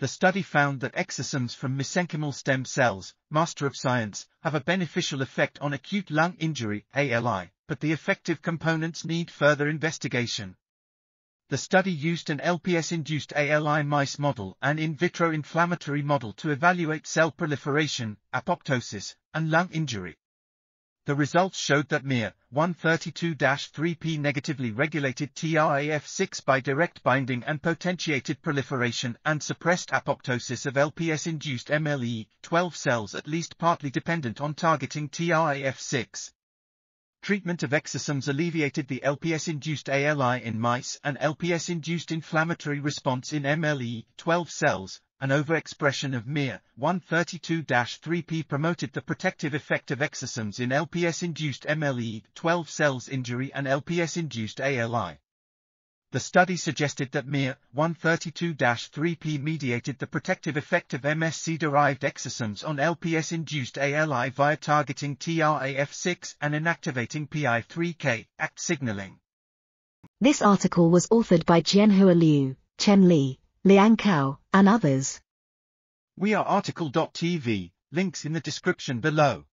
The study found that exosomes from mesenchymal stem cells, Master of Science, have a beneficial effect on acute lung injury, ALI, but the effective components need further investigation. The study used an LPS-induced ALI mice model and in vitro inflammatory model to evaluate cell proliferation, apoptosis, and lung injury. The results showed that MIR 132-3P negatively regulated TRAF6 by direct binding and potentiated proliferation and suppressed apoptosis of LPS-induced MLE12 cells at least partly dependent on targeting TRAF6. Treatment of exosomes alleviated the LPS-induced ALI in mice and LPS-induced inflammatory response in MLE12 cells, an overexpression of MIR 132-3P promoted the protective effect of exosomes in LPS-induced MLE12 cells injury and LPS-induced ALI. The study suggested that MIR 132-3P mediated the protective effect of MSC-derived exosomes on LPS-induced ALI via targeting TRAF6 and inactivating PI3K AKT signaling. This article was authored by Jianhua Liu, Chen Li, Liang Cao, and others. We are RTCL.TV, links in the description below.